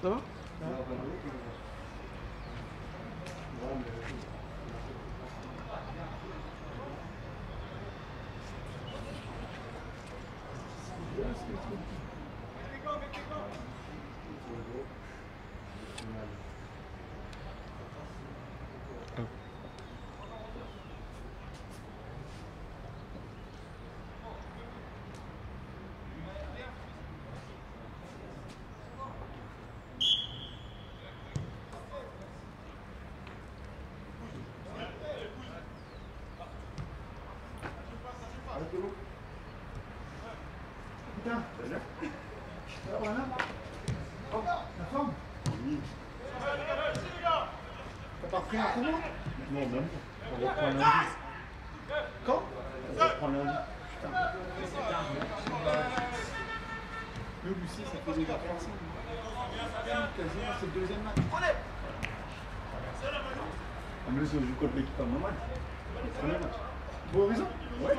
Tô? Tá. pris un coup, Non, même pas. On reprend lundi. Quand On reprend lundi. Putain. Le Lucie, ça faisait déjà personne. Quasiment, c'est le deuxième match. En plus, on joue contre l'équipe normale. Le premier match. Pour raison Ouais.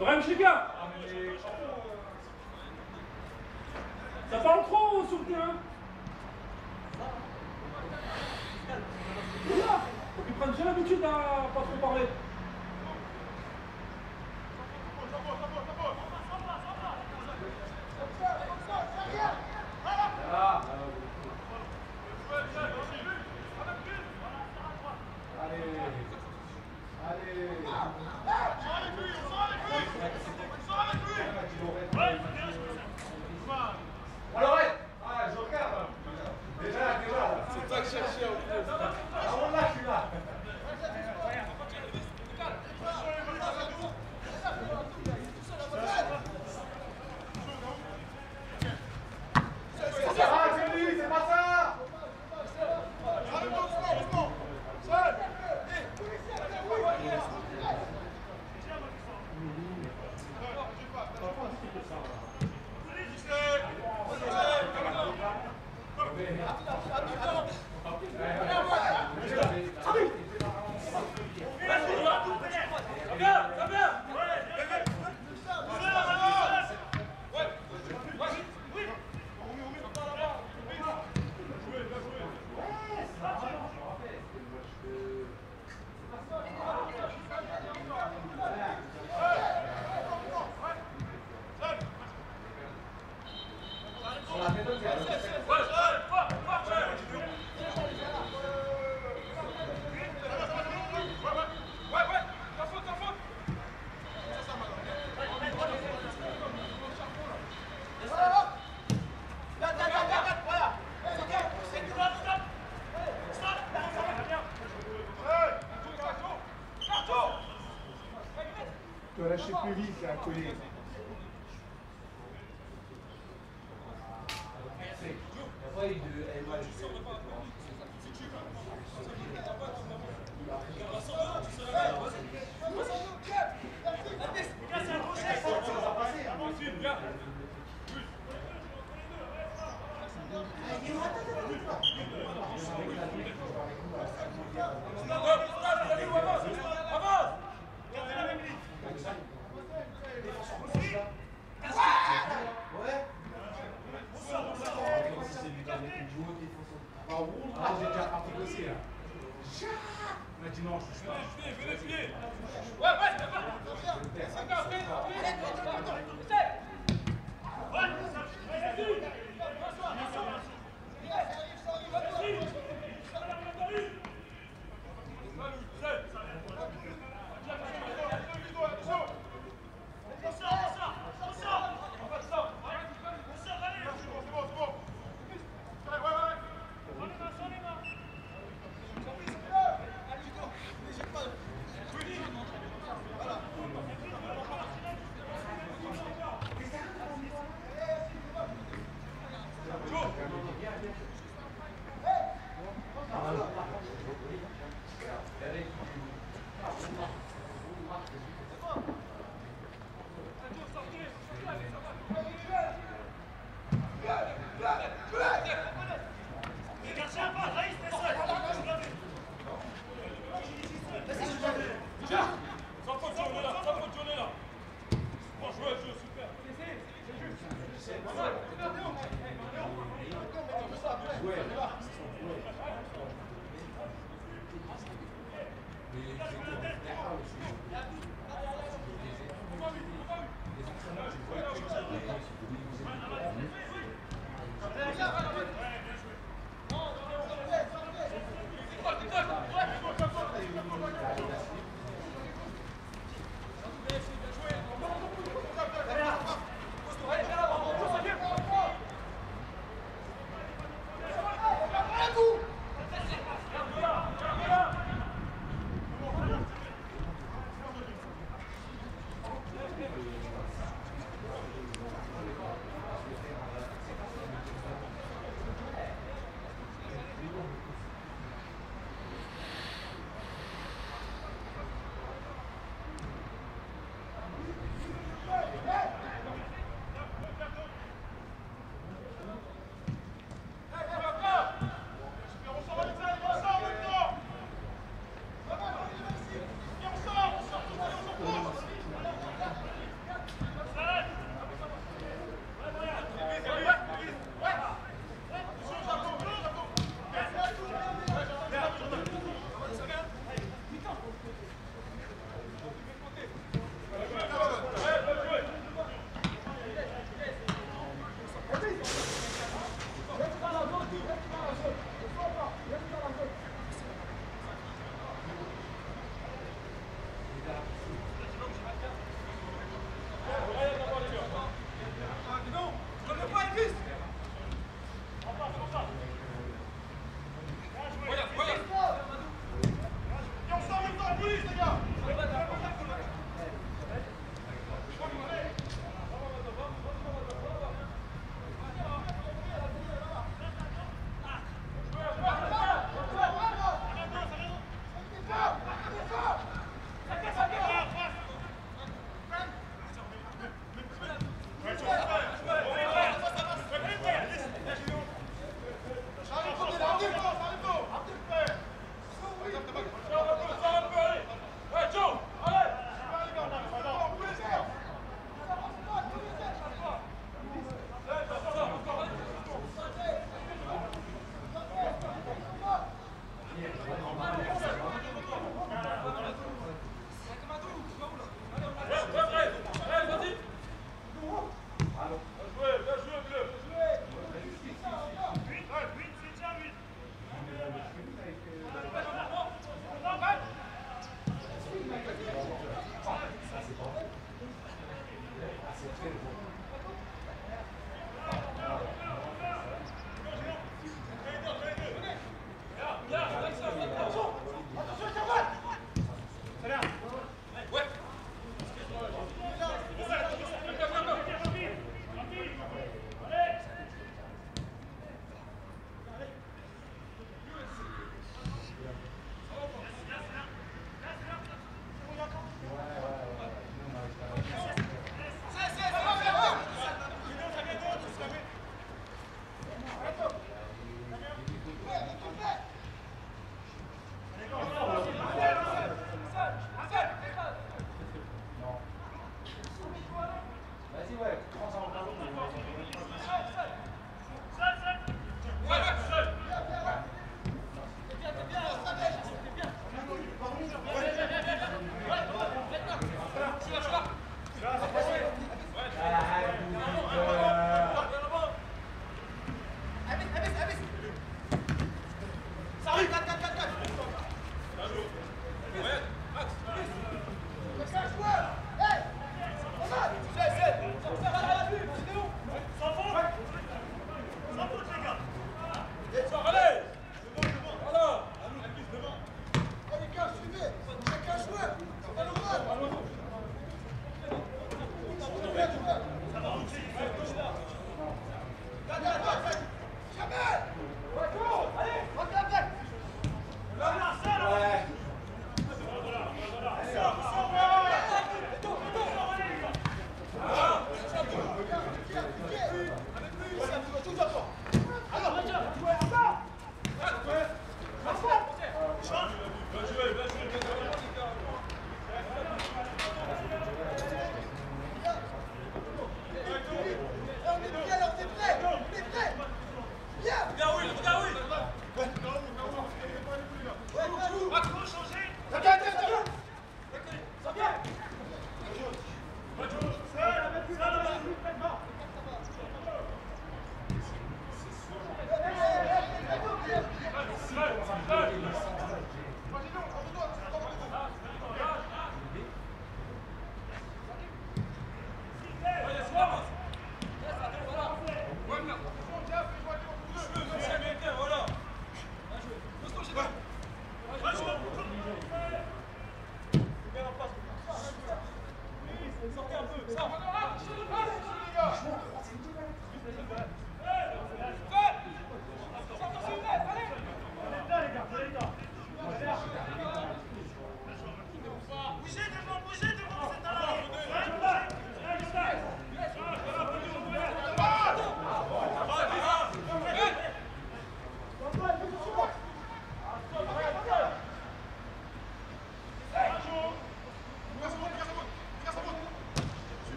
Давай, Мишелькяк! Lâcher plus vite, là, collé. Après, il de elle va Ah, roule, ah, j'ai déjà parti bosser, là. On a dit non, je suis pas. Sans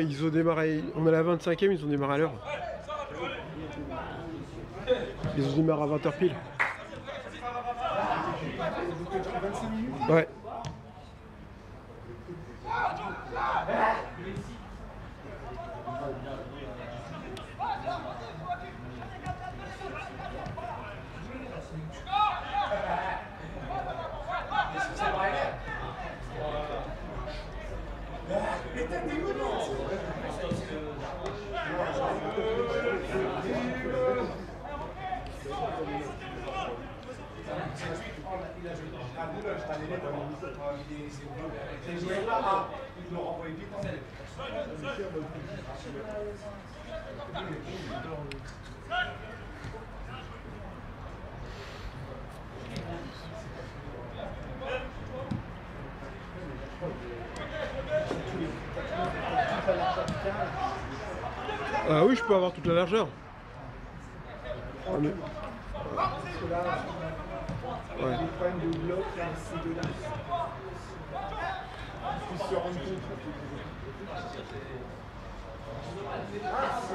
ils ont démarré. On est à la 25ème, ils ont démarré à l'heure. Ils ont démarré à 20h pile. Ouais. Ah oui, je peux avoir toute la largeur. Ah, mais- Ouais. Les problèmes de bloc, là, c'est de là. Ils se rendent compte. Ah,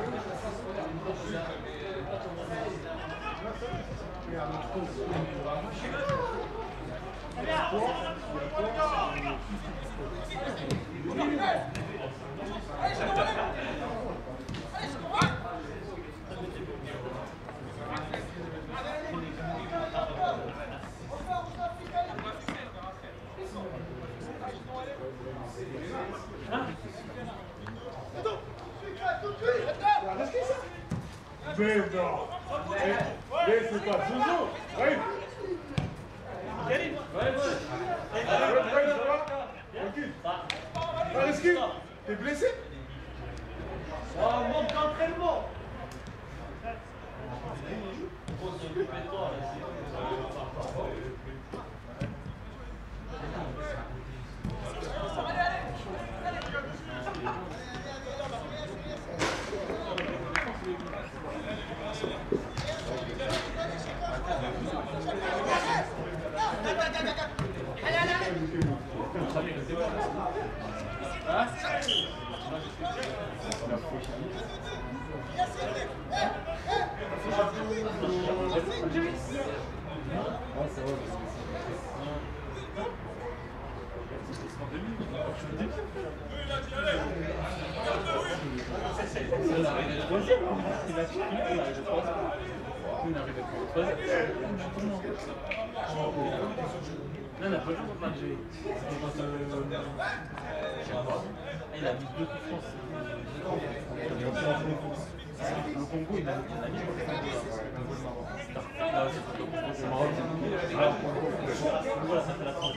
non. Eh, Mais c'est pas Jojo Arrive Tranquille T'es blessé? On manque d'entraînement Non, n'a pas joué contre. Il a mis deux coups de Le Congo, il a mis deux Maroc. Voilà, ça fait la 30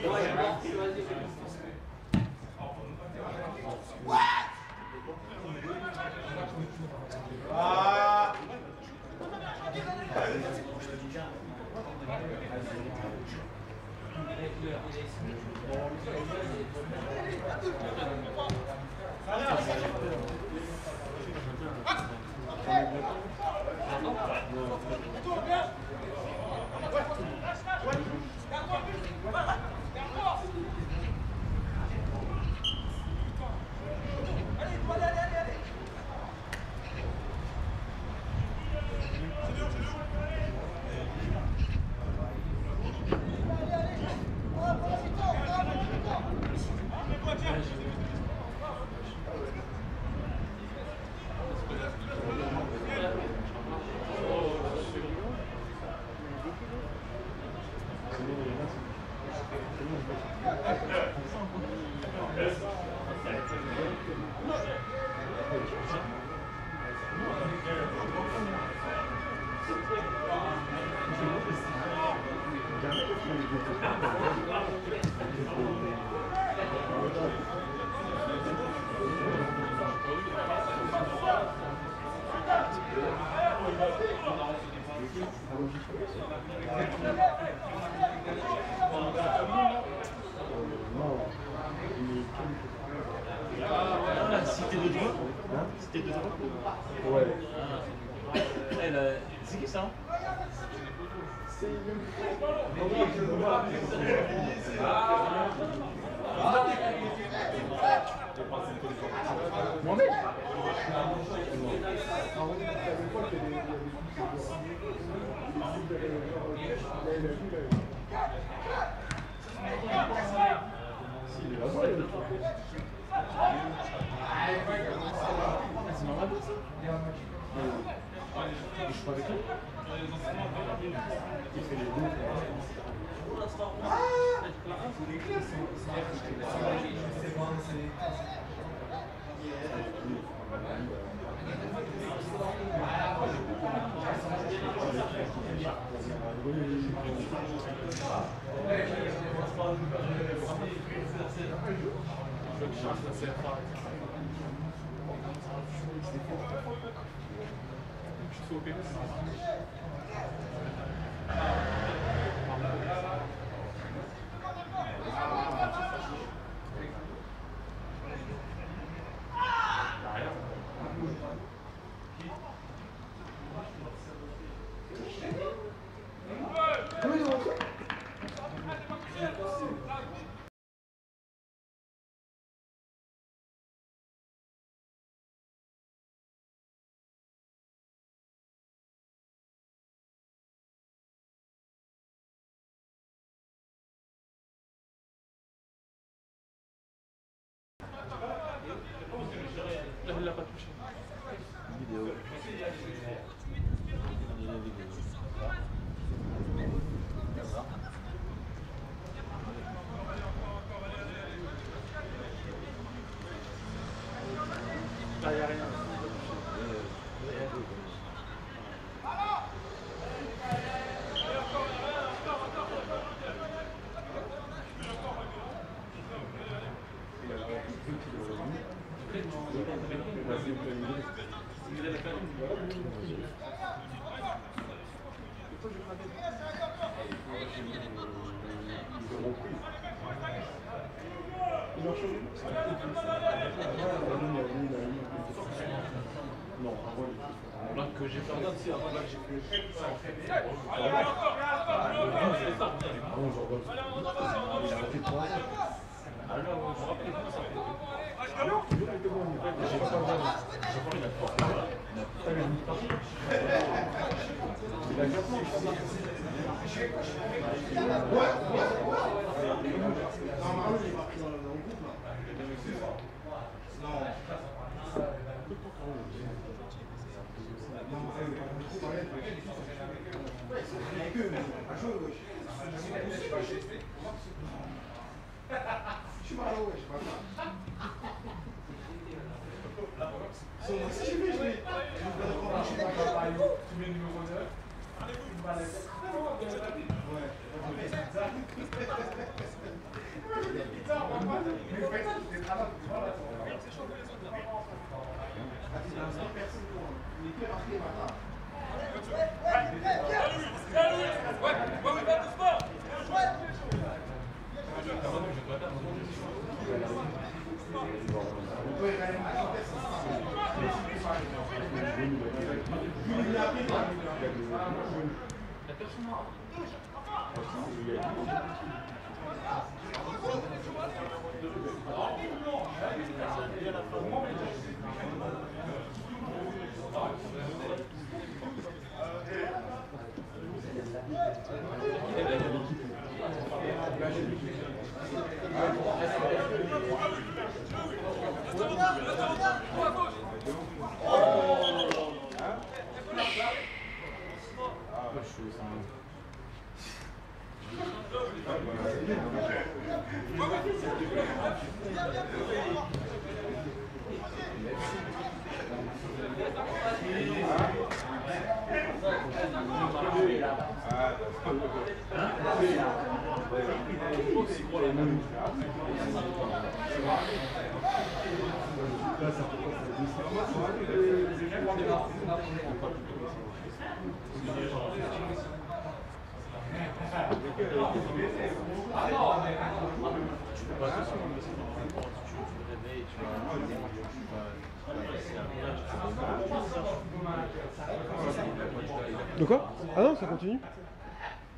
De quoi? Ah non, ça continue.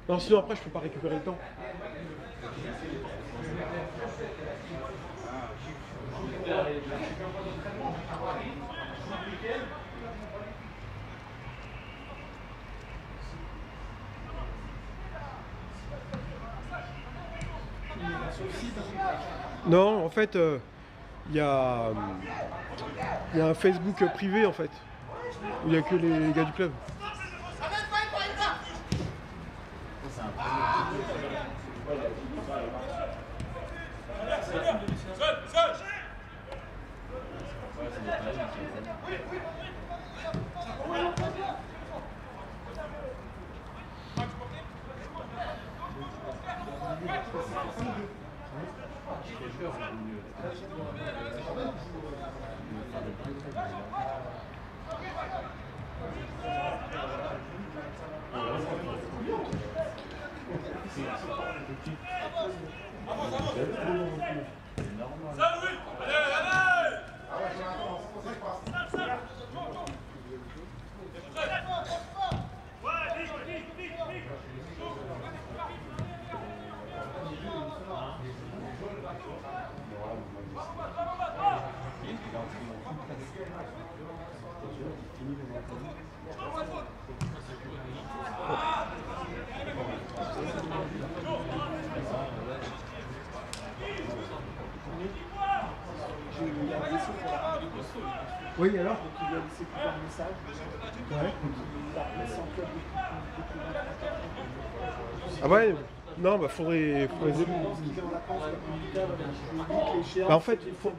Non, sinon après, je peux pas récupérer le temps. Non, en fait, euh, il y, a, un Facebook privé en fait, où il n'y a que les gars du club. 什么反应？Que l'échéance, Bah, en fait, faut-.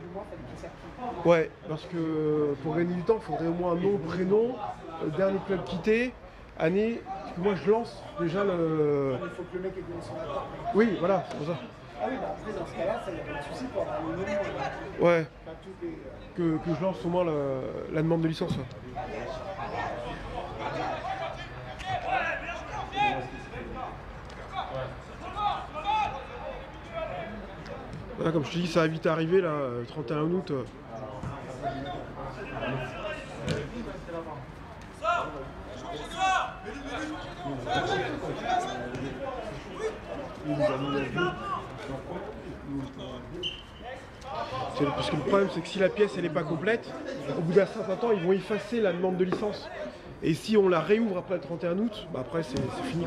Ouais, parce que pour gagner du temps, il faudrait au moins un nom, prénom, euh, dernier club quitté, année. Parce que moi, je lance déjà le. Il faut que le mec ait donné son accord. Oui, voilà, c'est pour ça. Ah oui, bah après, dans ce cas-là, ça n'y a pas de souci pour avoir le nom. euh, Ouais, euh, que, que je lance au moins la, la demande de licence. ouais. Comme je te dis, ça va vite arriver là, euh, 31 août. euh. Parce que le problème, c'est que si la pièce elle n'est pas complète, au bout d'un certain temps, ils vont effacer la demande de licence. Et si on la réouvre après le 31 août, bah après c'est fini.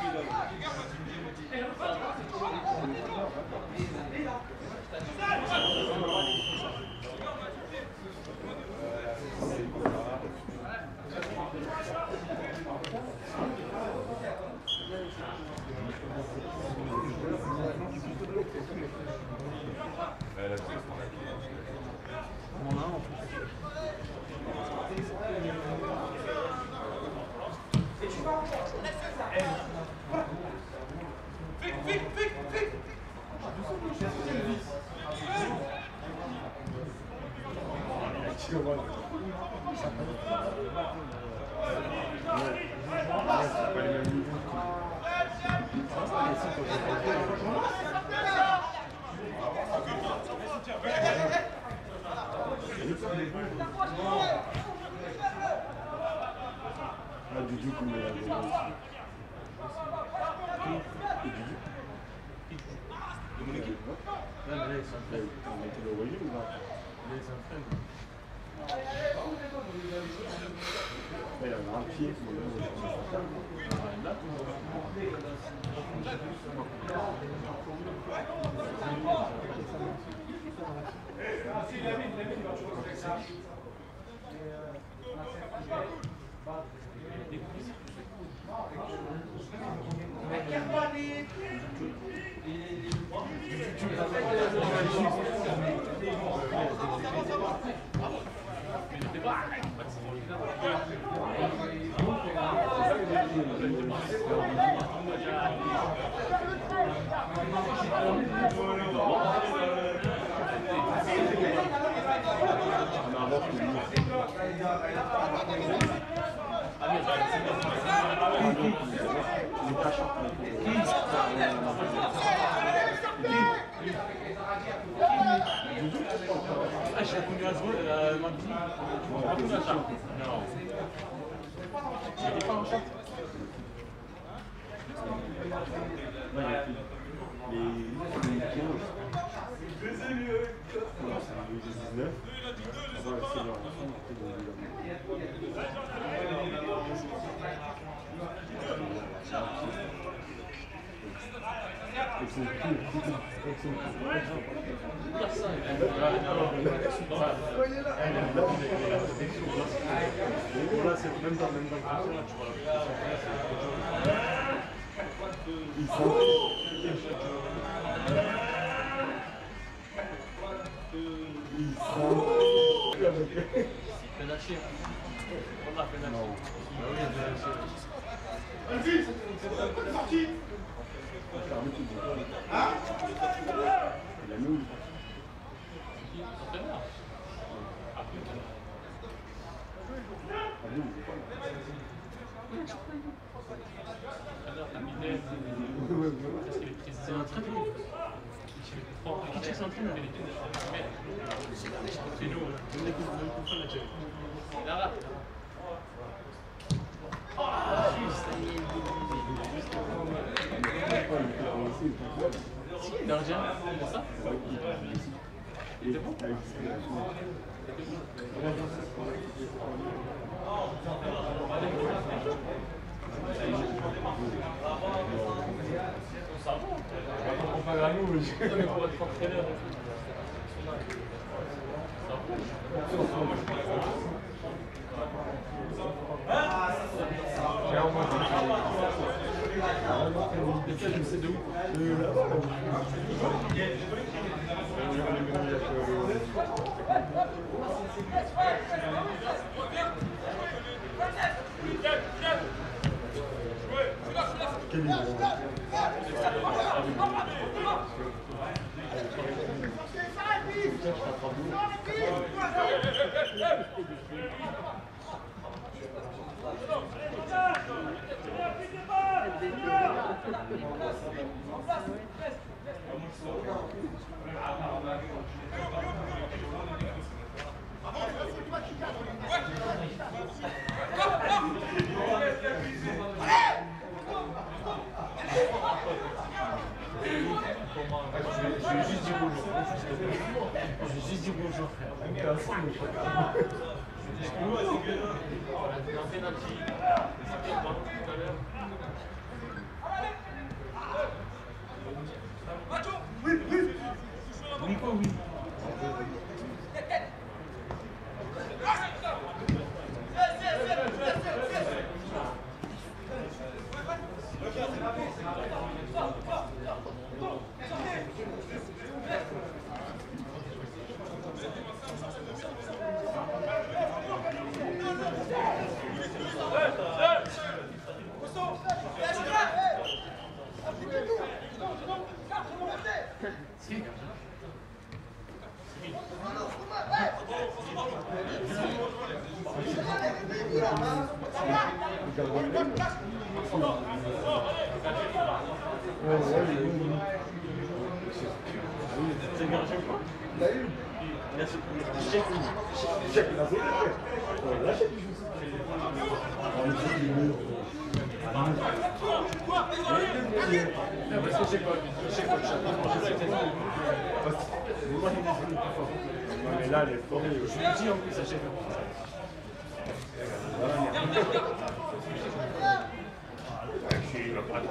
Et là, et là, et Penalty. Wallah, penalty. Bah Vas-y. Ah, qu'il est président. C'est un très bon vérité. C'est nous, on est contre l'Algérie. Si, l'Algérie, c'est ça bon Comparé à nous, Non, mais pour être entraîneur. Mais ça, je sais de où Je C'est bien, chaque fois. Je sais pas, je sais pas. Mais là, elle est formée. Je lui dis en plus à chaque fois. Il va pas être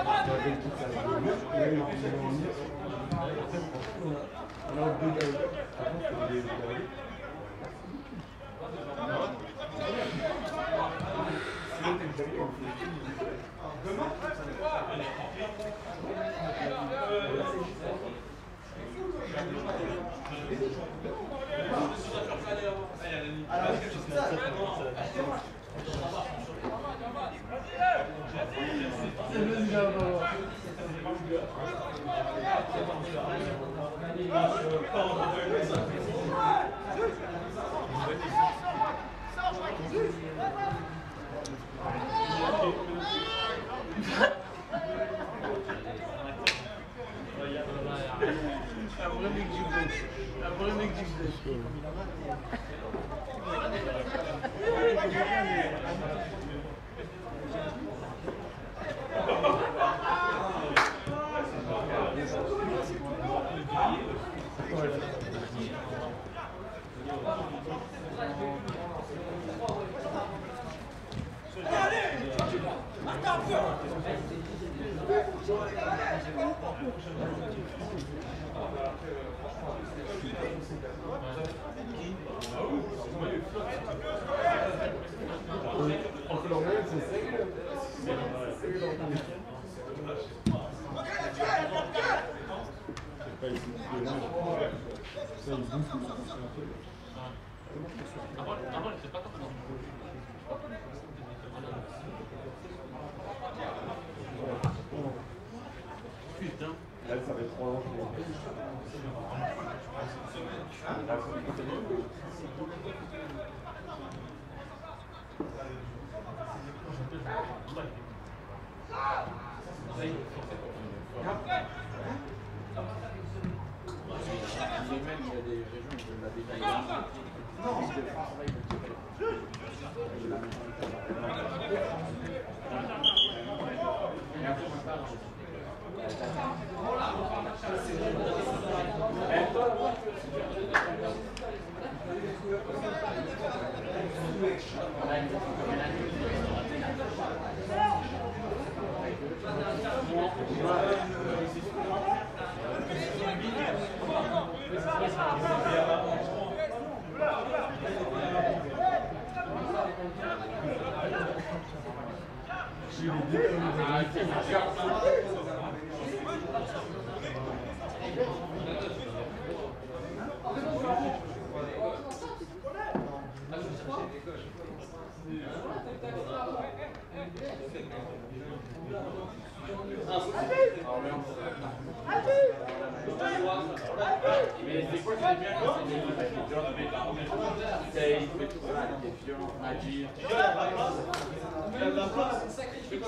attaquant quand même. Il y a des limites. On a deux gars. Par contre, il y a des- Un vrai mec du bled. Un vrai mec du bled. Entre leurs mains, c'est sec. C'est pas ici. Ça, il bouffe. Avant, avant, elle fait pas comme ça. Putain. Là, ça va être trop long. Des gens qui genre de la première chose,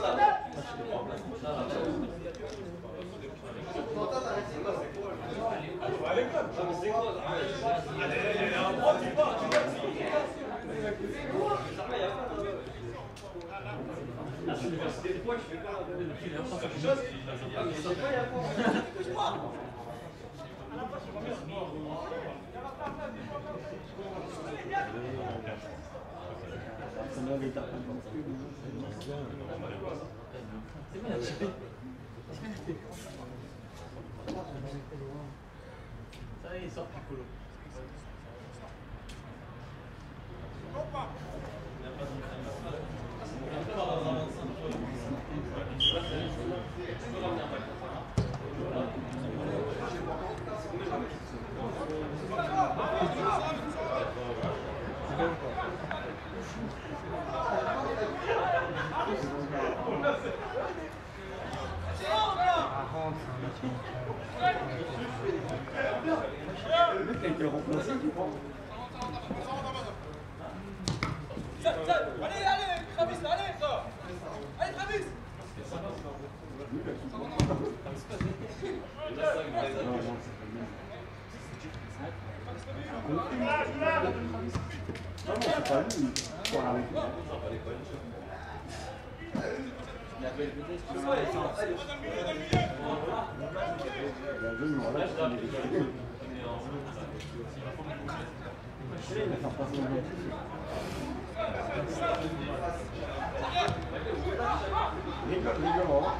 essaye, fait tout ça, confiant, agir. Ça y est, il sort Piccolo. Allez, allez, Travis, allez Allez, Travis Non, non, c'est pas lui. Faut arrêter. Il y a deux numéros là, c'est les- Il va faire passer le mec. Rigole, rigole, hein.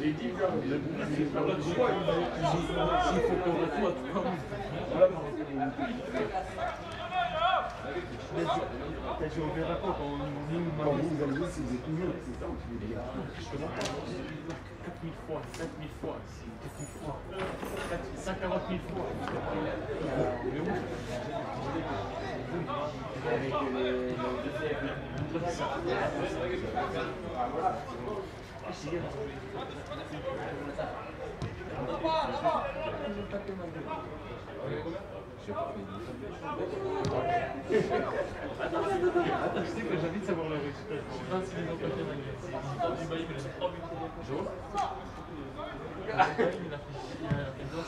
J'ai dit, gars, il a dit, c'est pas le choix, il a S'il faut qu'on reçoive, tout comme Quand vous vous amusez, c'est vous êtes toujours, c'est ça, tu veux dire. 4000 fois, 5000 fois, 4000 fois, 140 000 fois. Mais où Avec le Attends, attends, je sais que j'ai envie de savoir le résultat. 26 000 papiers C'est l'histoire du bail, mais il a fait 3 buts. Jaune Il a fait il a fait deux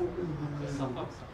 음.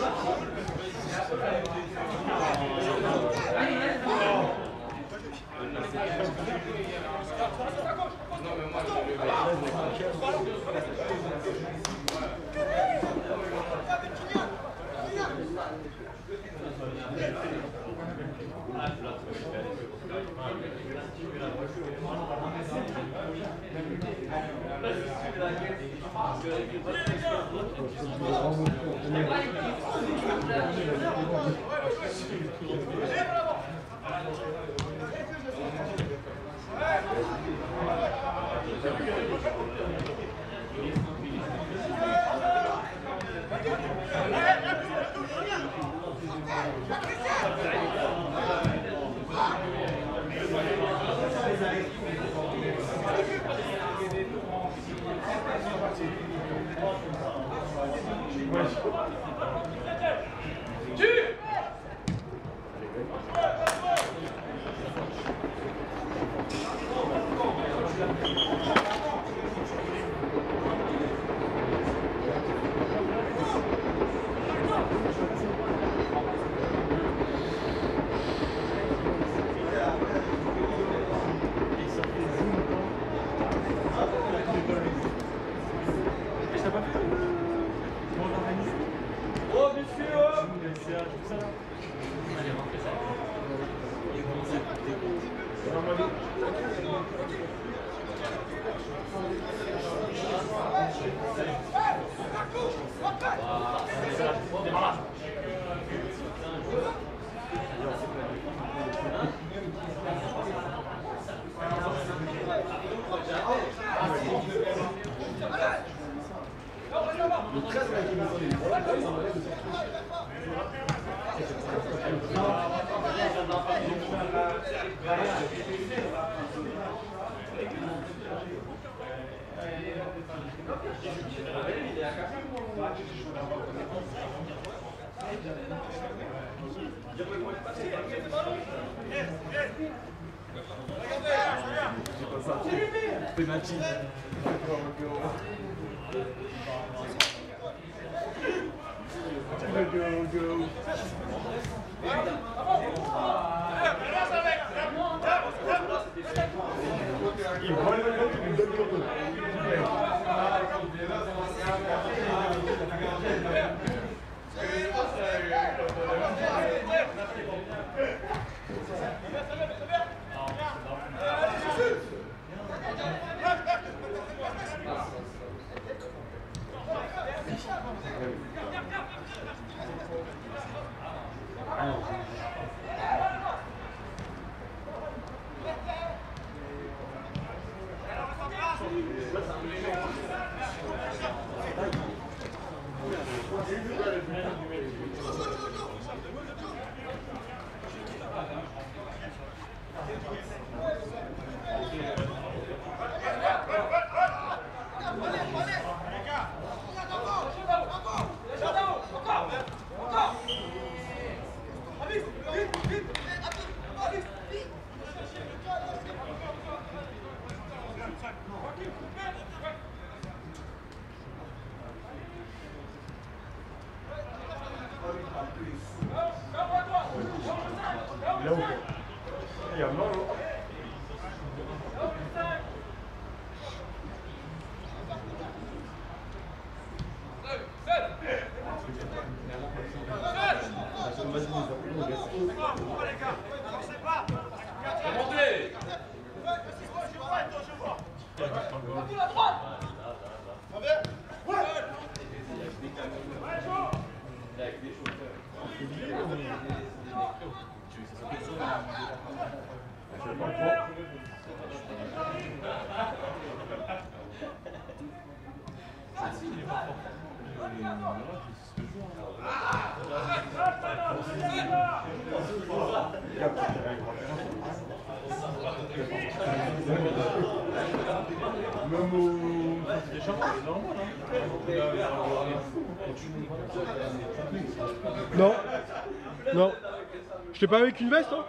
Non, mais moi, je vais... Penalty. Go, go, go. Je t'ai pas avec une veste, hein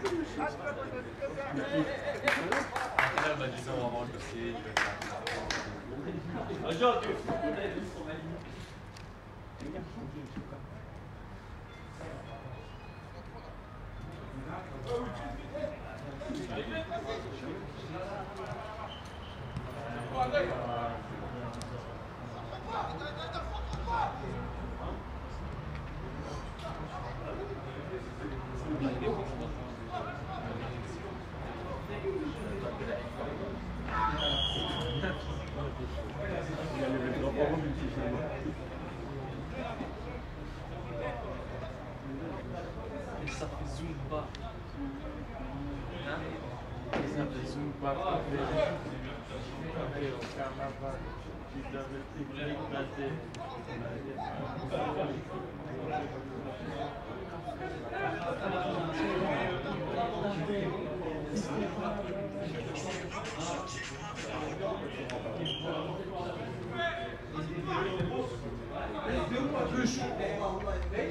Là, bah, disons, on va voir le dossier, je vais faire. Regarde, Il a levé le grand par contre, il fait mal. Et ça fait Zumba. Hein Et ça fait Zumba. Et au carnaval, tu devais t'éclater. Mais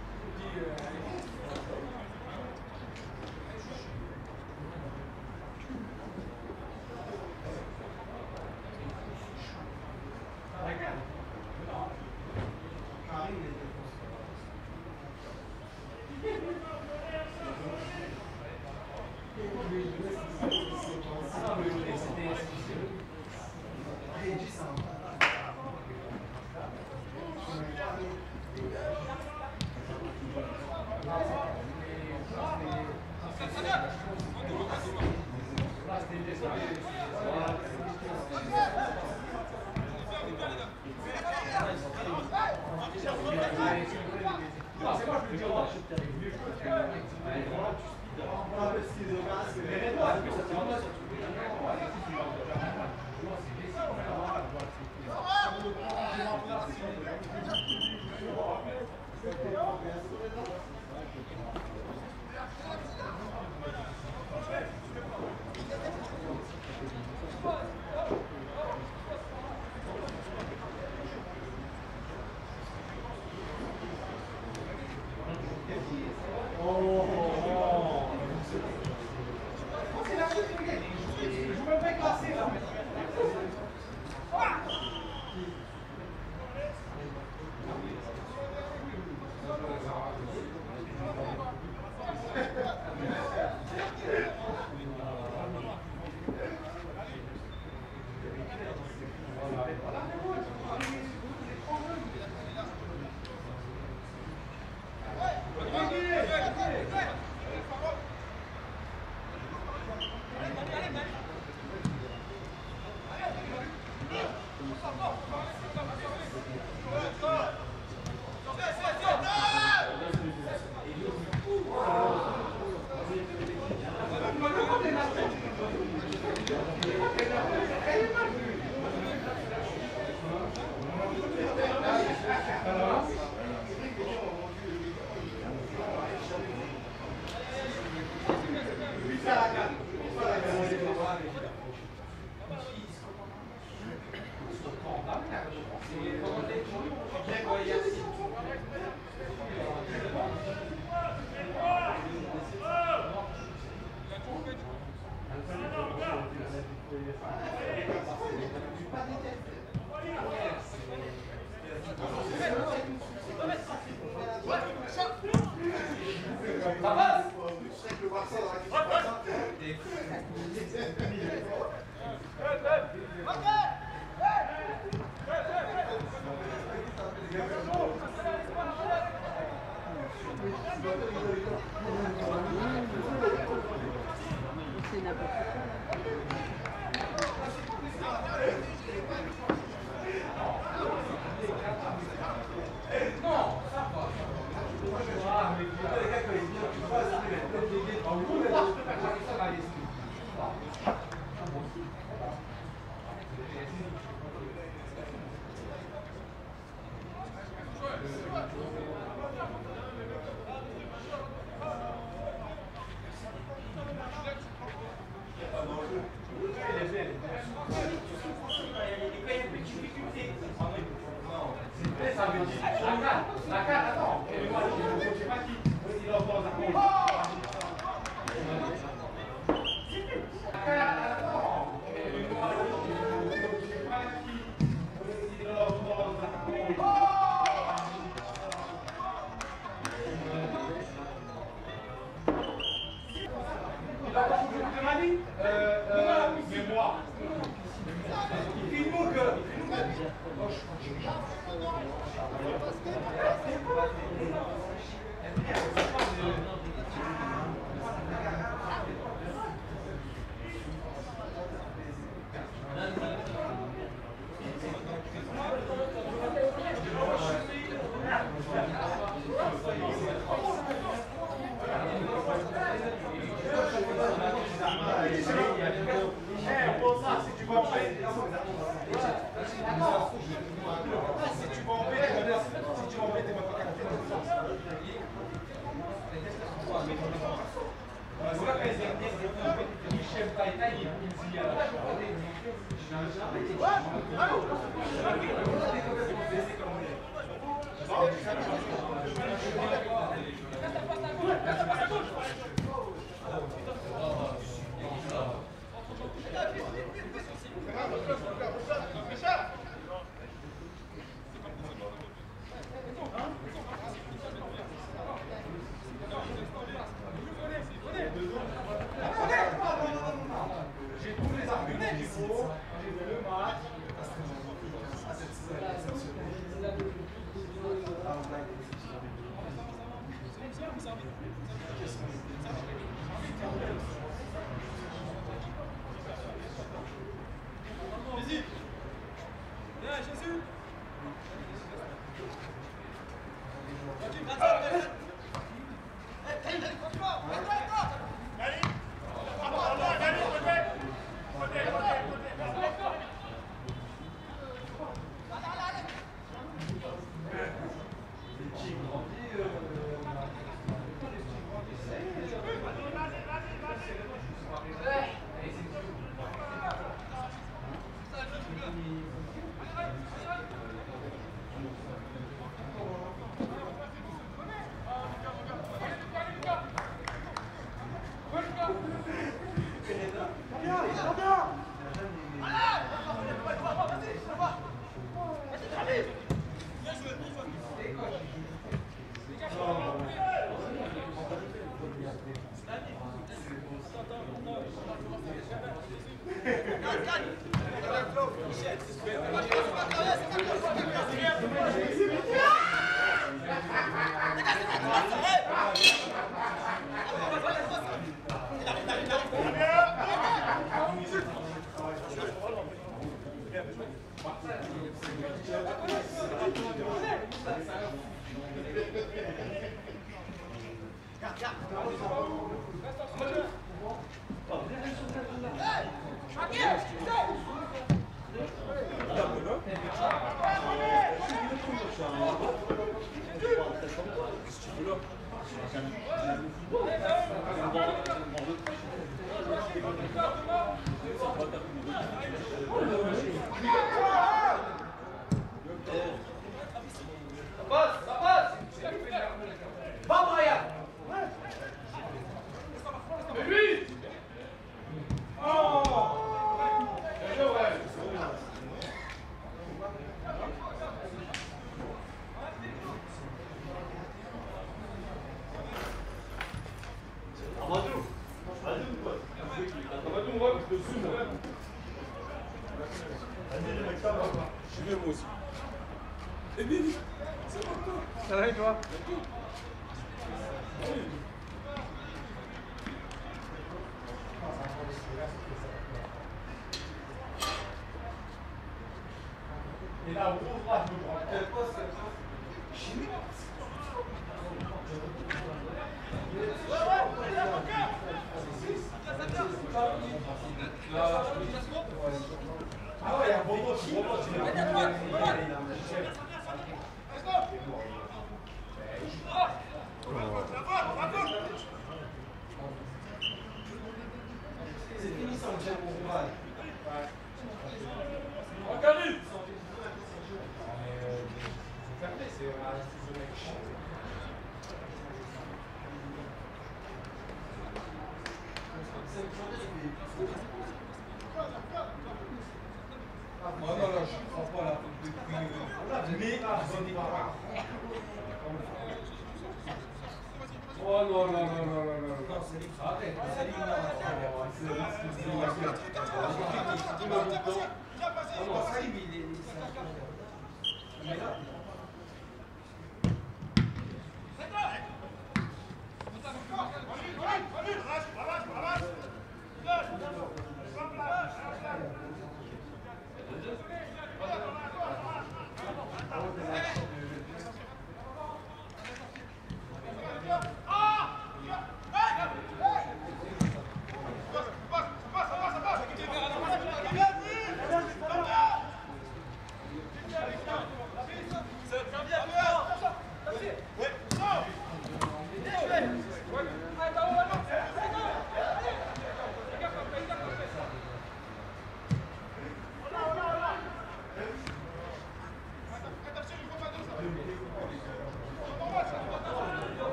C'est n'importe quoi.